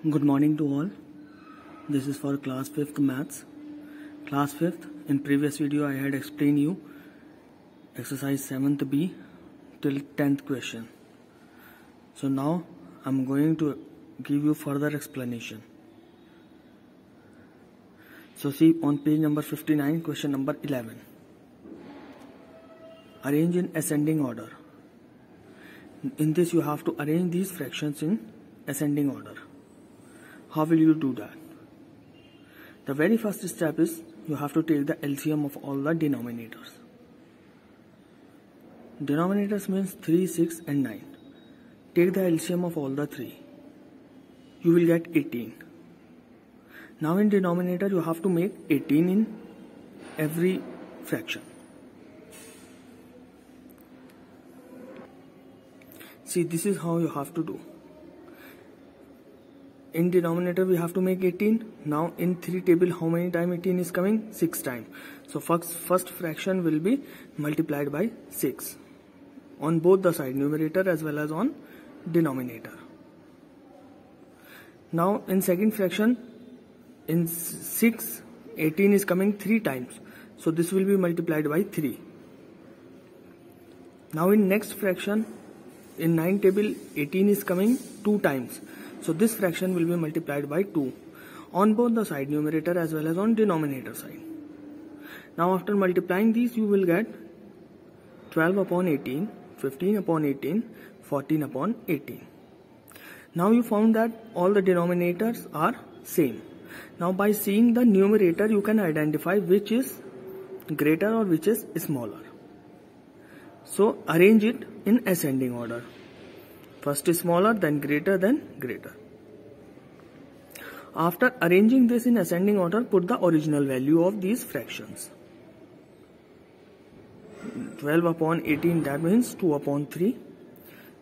Good morning to all. This is for class 5th maths. Class 5th, in previous video I had explained you exercise 7th B till 10th question. So now I'm going to give you further explanation. So see on page number 59 question number 11. Arrange in ascending order. In this you have to arrange these fractions in ascending order. How will you do that? The very first step is you have to take the LCM of all the denominators. Denominators means 3, 6 and 9. Take the LCM of all the 3. You will get 18. Now in denominator you have to make 18 in every fraction. See this is how you have to do in denominator we have to make 18 now in 3 table how many time 18 is coming? 6 time. So first first fraction will be multiplied by 6 on both the side numerator as well as on denominator. Now in second fraction in 6 18 is coming 3 times. So this will be multiplied by 3 now in next fraction in 9 table 18 is coming 2 times so this fraction will be multiplied by 2 on both the side numerator as well as on denominator side. Now after multiplying these you will get 12 upon 18, 15 upon 18, 14 upon 18. Now you found that all the denominators are same. Now by seeing the numerator you can identify which is greater or which is smaller. So arrange it in ascending order. First is smaller, then greater, then greater. After arranging this in ascending order, put the original value of these fractions. 12 upon 18 that means 2 upon 3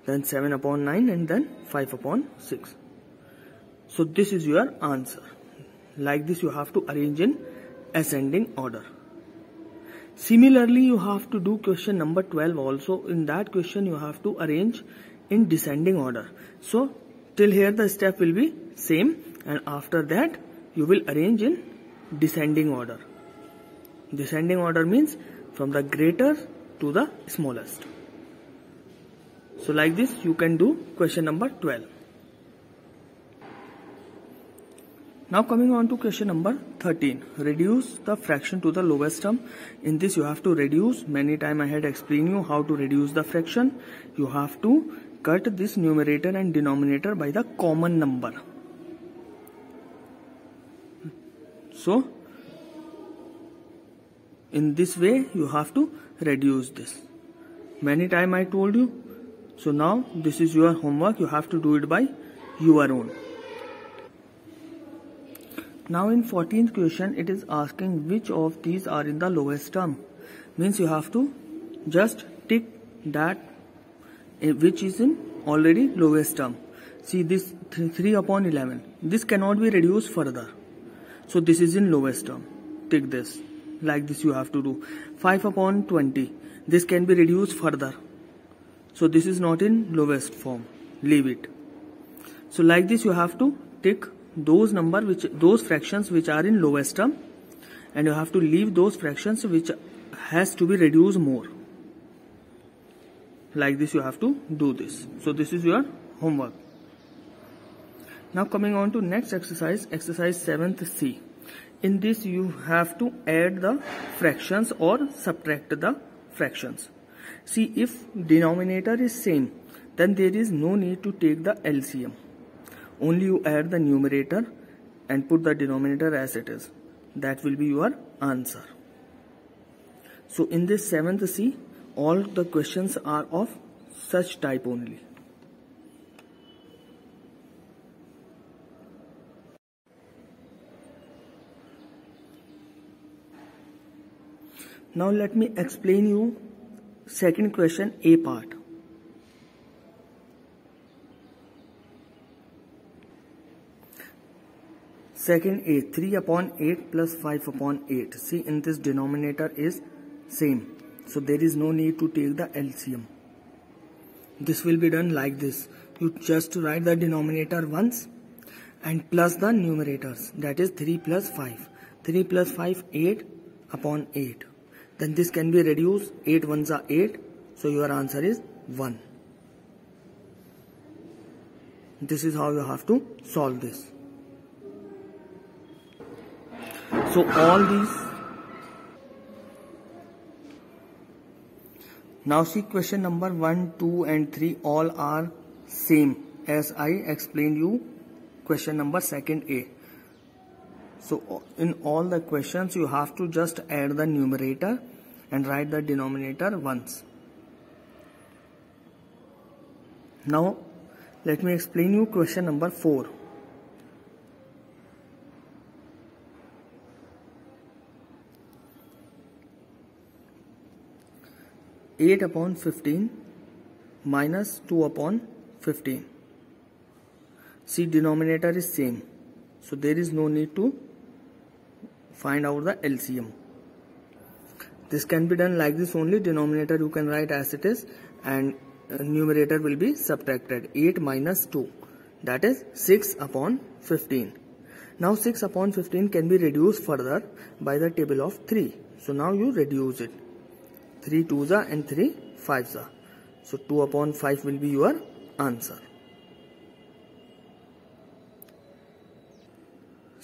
then 7 upon 9 and then 5 upon 6 so this is your answer like this you have to arrange in ascending order similarly you have to do question number 12 also in that question you have to arrange in descending order. So till here the step will be same and after that you will arrange in descending order. Descending order means from the greater to the smallest. So like this you can do question number 12. Now coming on to question number 13. Reduce the fraction to the lowest term. In this you have to reduce. Many time I had explained you how to reduce the fraction. You have to cut this numerator and denominator by the common number. So, in this way you have to reduce this. Many time I told you. So now this is your homework. You have to do it by your own. Now in 14th question it is asking which of these are in the lowest term. Means you have to just tick that which is in already lowest term. See this 3 upon 11. This cannot be reduced further. So this is in lowest term. Take this. Like this you have to do. 5 upon 20. This can be reduced further. So this is not in lowest form. Leave it. So like this you have to take those number which those fractions which are in lowest term and you have to leave those fractions which has to be reduced more like this you have to do this. So this is your homework. Now coming on to next exercise exercise 7th C. In this you have to add the fractions or subtract the fractions. See if denominator is same then there is no need to take the LCM only you add the numerator and put the denominator as it is. That will be your answer. So in this 7th C all the questions are of such type only. Now let me explain you second question A part. Second A 3 upon 8 plus 5 upon 8. See in this denominator is same. So there is no need to take the LCM. This will be done like this. You just write the denominator once and plus the numerators. That is 3 plus 5 3 plus 5 8 upon 8 then this can be reduced. 8 ones are 8 so your answer is 1 this is how you have to solve this. So all these now see question number 1 2 and 3 all are same. As I explained you question number second A. So in all the questions you have to just add the numerator and write the denominator once. Now let me explain you question number 4. Eight upon fifteen minus two upon fifteen. See denominator is same. So there is no need to find out the LCM. This can be done like this only denominator you can write as it is and uh, numerator will be subtracted 8 minus 2 that is 6 upon 15 now 6 upon 15 can be reduced further by the table of 3 so now you reduce it 3 2s are and 3 5s are so 2 upon 5 will be your answer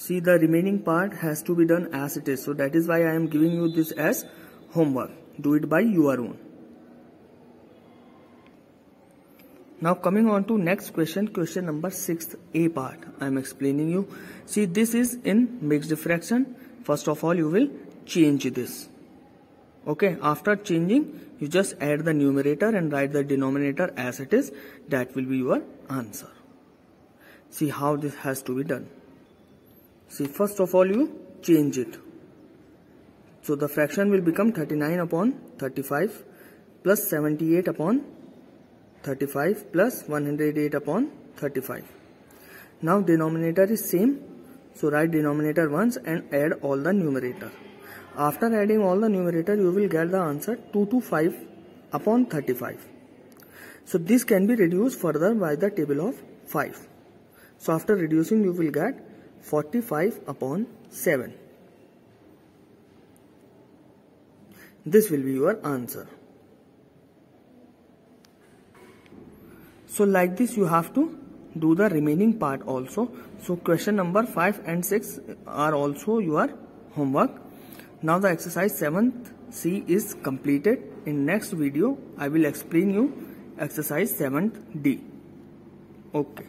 see the remaining part has to be done as it is so that is why I am giving you this as homework do it by your own Now coming on to next question, question number 6 A part. I am explaining you. See this is in mixed fraction. First of all you will change this. Okay, after changing you just add the numerator and write the denominator as it is. That will be your answer. See how this has to be done. See first of all you change it. So the fraction will become 39 upon 35 plus 78 upon 35 plus 108 upon 35. Now denominator is same. So write denominator once and add all the numerator. After adding all the numerator you will get the answer 225 upon 35. So this can be reduced further by the table of 5. So after reducing you will get 45 upon 7. This will be your answer. So like this you have to do the remaining part also. So question number 5 and 6 are also your homework. Now the exercise 7th C is completed. In next video I will explain you exercise 7th D. Okay.